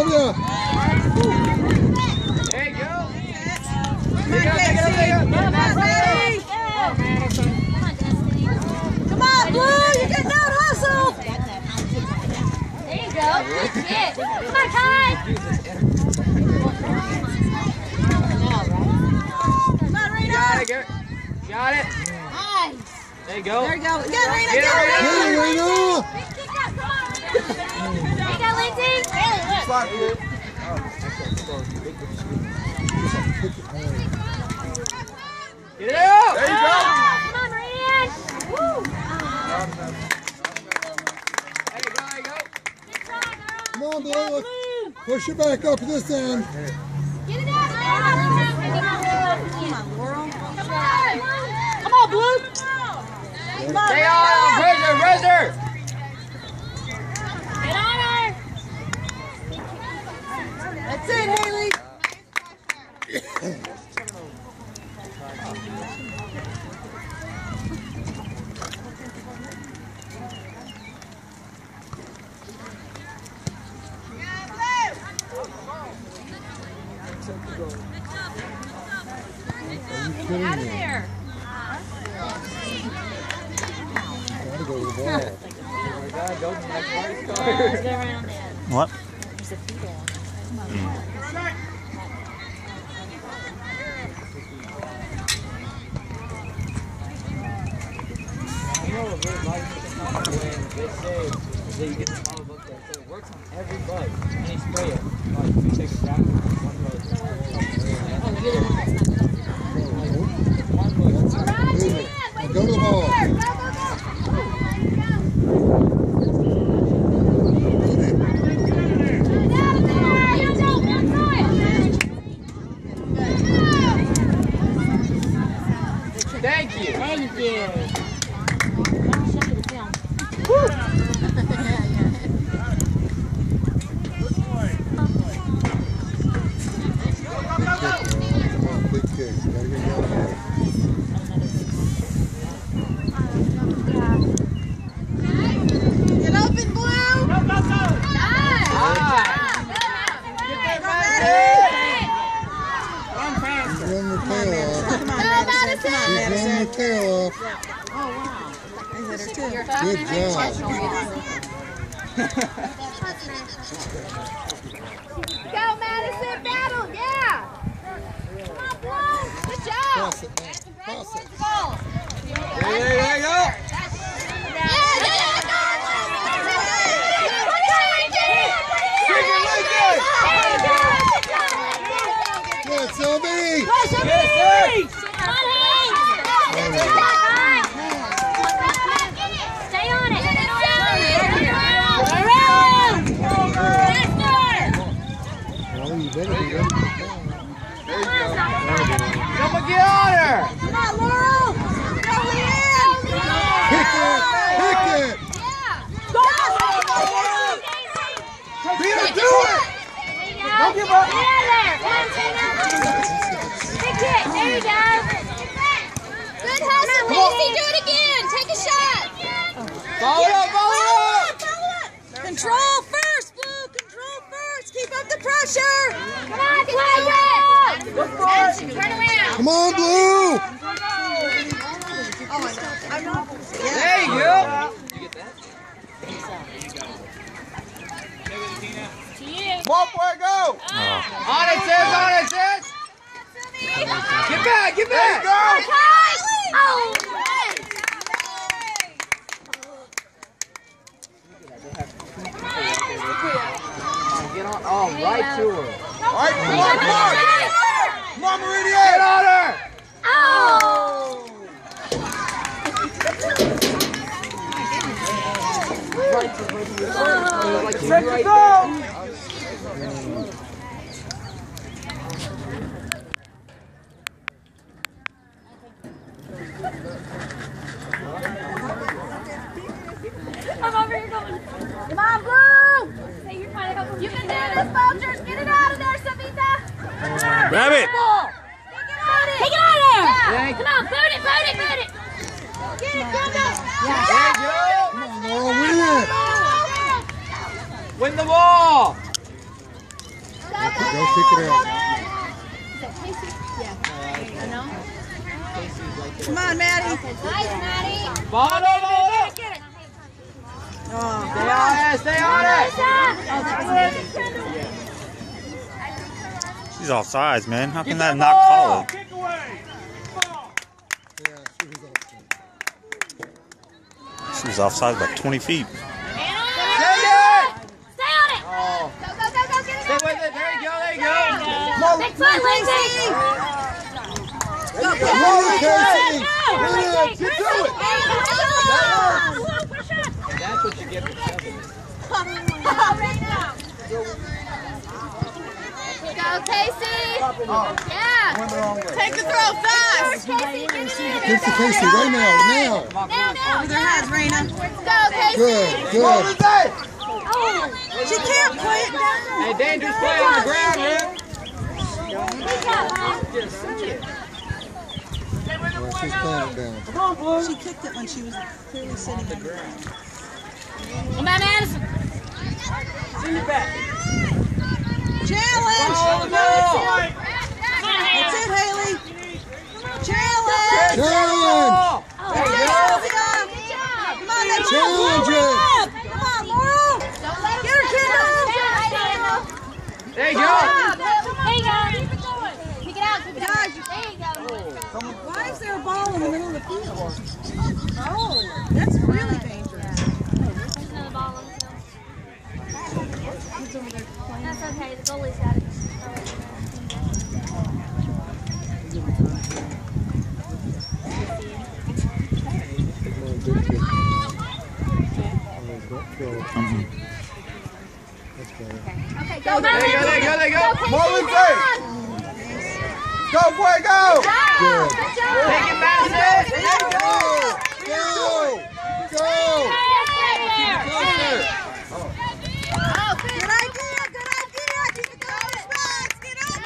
Sylvia! There you go. Come on, Casey. Come on, Casey. Come on, Destiny. Come on, Blue. You're getting out. Hustle. There you go. Good kick. Come on, Kai. Come on, Got it, Got it. Nice. There you go. There you go. Again, Rena. Get it, Go, Rena. Rena. Hey, Rena! Big kick out. Come on. There you go, Lindsay. Bailey, look. Get it out. There you go. Come on, Marianne. Woo. There you go. There you go. Good try, girl. Come on, Blue. Push it back up to this end. Get it out. Come Come on, Laurel. on. Come on, Blue. Come on, Stay on. Rena. Razor. Razor. Get on her. That's it, Haley. Out of there. Gotta go to the ball. Oh my God. Go to the next part. What? You know what really bothers me sometimes when they say that you get the ball up there. So it works on every bug. Any sprayer. Like you take it back one bug. One bug. All right, Move Marianne. it. Way Now go to the ball. Go, go, go. Get out of there. You don't want to. Thank you. Thank you. Come on, big kick. Gotta get down there. Get open, Blue. She's running her tail off. Come on, Madison. Come on, She's running her Madison. tail off. I hit her too. Good job. Go, Madison. Battle. Yeah. Come on, Blue. Good job. Pass it, man. Pass it. There, there, there you go. Yeah, yeah, Good, Sylvie! Yes, sir. Stay on it. Well, you better be ready to go. Come and get on her. Come on, Laurel. Go, Leanne. Kick it! Kick it! Go, Laurel. Peter, do it! Don't give up. Get out of there. Come on, Tina. Big hit. There you go. Good hustle, Lacey. Do it again. Take a shot. Follow it up. Follow it up. Control first, Blue. Control first. Keep up the pressure. Come on, Clara. Look for it. Turn around. Come on, Blue! There you go. You. One point, go. Oh. On it, sis. On it, sis. Get back. Get back. Go. Oh. Get on. Oh, right to her. All right, come on, come on. Come on, Get on her! Oh! oh. Like Come on, Blue! You can do this, Vultures! Get it out of there, Savita! Grab it! Win the ball. Go kick it out. Come on, Maddie. Nice, Maddie! It! Oh, Stay on it. Stay on it. She's off sides, man. How can that not call it? Yeah, she was offside. She was offside by 20 feet. Stay on it! Oh. Go, go, go, go, get it Stay out! with it. There you go. There you go. Come on, Big foot, Lindsay! Win it, Casey. Go! Win it. Get to it. That's what you get for shoving. Go, Casey! Yeah! Went the wrong way. Take the throw fast. Casey, get it in! Casey right now, now. Now, now! Over their heads, Raina. Go, Casey! Good, good. Oh! She can't play it down. Hey, dangerous play on the ground, man. Come on, Blue. She kicked it when she was clearly sitting on the ground. Come on, Madison! Send it back. Challenge. Follow the ball. That's it, Haley. Challenge. Challenge. Ball. There you go. Come on, that's Challenge it. Come on, Laurel. Get her, Kendall. There you go. There you go. Kick it out, kick it out. Guys, There you go. Why is there a ball in Oh, that's really dangerous. That's okay, the goalie's got it. Come on, good kick. Oh, don't throw it. That's better. Okay, go, There you go. There you go. There you go. Come on, Lindsay. Go, boy, go. Good. Good job. Take it, Madison. There you go. Go. Go. Closer. Good idea, good idea. Keep it going, Spence. Get up.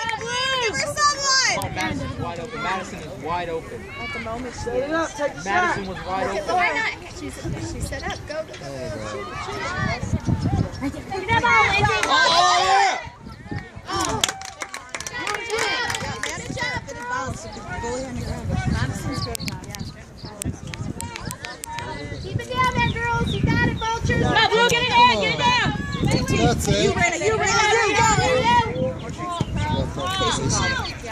Give her sunlight. Oh, Madison's wide open. Madison is wide open. At the moment, she Set it up. Take the shot. Madison was wide open. Why not? She's, she's set up. Go, go, go. Shoot, shoot. Take that ball, Lindsay. Oh, yeah. Good job. Good bounce. The goalie on the ground. but Madison's good now, yeah. Keep it down there, girls. You got it, vultures. Come on, Blue, get it down, get it down. That's You it. ran it, you ran it. There you go.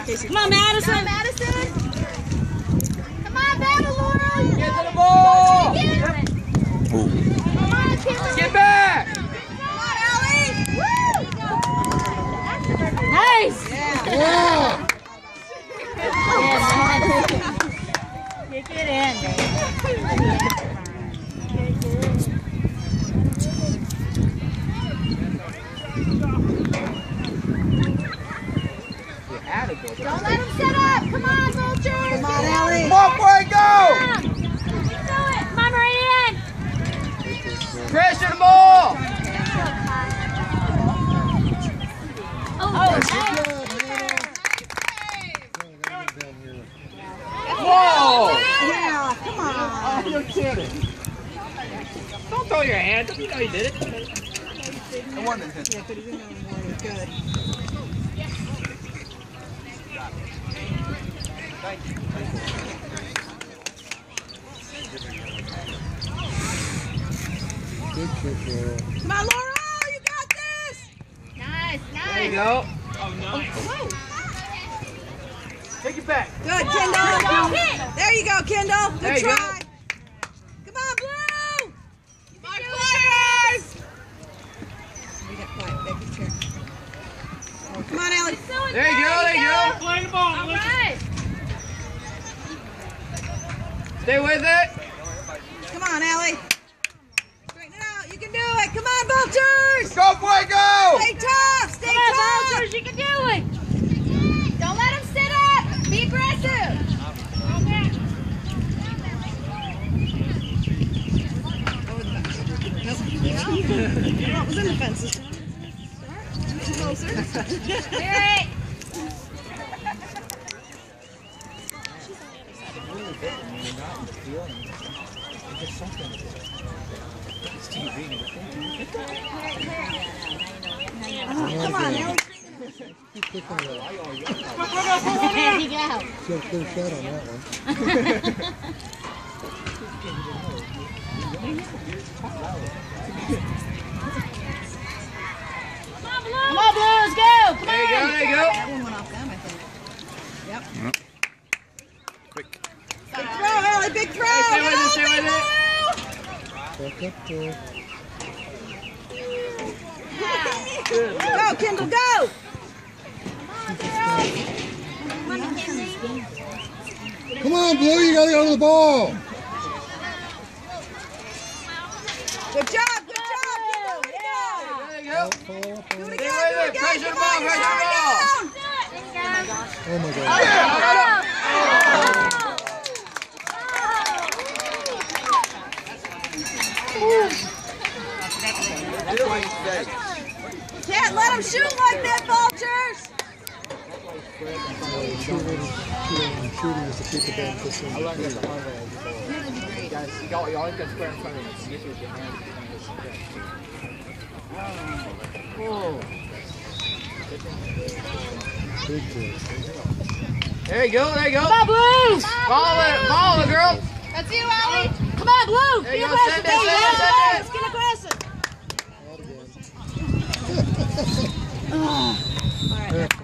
Casey, come on, Madison. Come on, Madison. Come on, battle, Laurel. Get to the ball. Get it. Come on, Kimberly. Get back. Come on, Ellie. Woo! Nice. Yeah. Kick it in, Get out of there. Don't let him set up. Come on, vultures. Come on, Ellie. Come on, boy, go. Come on. Do it. Come on, Meridian. Pressure the ball. Oh, Good nice. job, Hannah. Gotta get down here. Whoa. Yeah, come on. Oh, you're kidding. Don't throw your hand. You know you did it. No wonder he did. Yeah, but he didn't know anymore. Good. Good kick, Come on, Laura! Oh, you got this. Nice, nice. There you go. Oh, nice. go. Take it back. Good, Kendall. There you go, Kendall. Good There you go. try. Come on, Blue. My players. We got quiet. Back in chair. Come on, Ellie. There you go. There you go. Play the ball. All right. Stay with it. Come on, Ellie. Straighten it out. You can do it. Come on, Vultures. Go, boy, go. Stay tough. Stay Come on, tough. vultures. You can do it. Don't let him sit up. Be aggressive. What was in the fences? Closer. Alright. really big and you're not in the field and there's just something. It's TV and everything. Come on, now. Keep kicking it. There you go. Clear shot on that one. Come on, Blues, go! Come There you go, on! there you go. That one went off them, I think. Quick. Big throw, Ellie, big throw. Stay with Get it, stay with it. Back up there. Go, Kendall, go. Come on, Blue, you gotta go to the ball. Good job, good job, Kendall. Yeah. There you go. Pull, pull. Do it again, with do it it. again. Come ball, on, you're pressure the ball. down. Oh my God. Can't let them shoot like that, Vultures. Shooting, shooting, shooting is to keep the ball. I learned that the hard guys, y'all, you always got square in front of you. You get your hands. Oh. Big kick. There you go, there you go. Come on, Blues! Follow it, follow it, girl. That's you, Allie. Come on, Blue! There you You go, guys send it, send it, going. send oh.